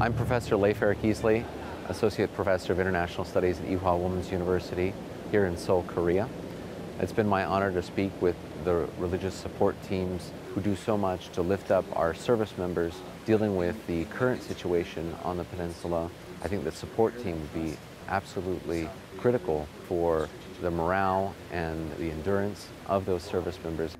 I'm Professor Leif Heasley, Easley, Associate Professor of International Studies at Ewha Women's University here in Seoul, Korea. It's been my honor to speak with the religious support teams who do so much to lift up our service members dealing with the current situation on the peninsula. I think the support team would be absolutely critical for the morale and the endurance of those service members.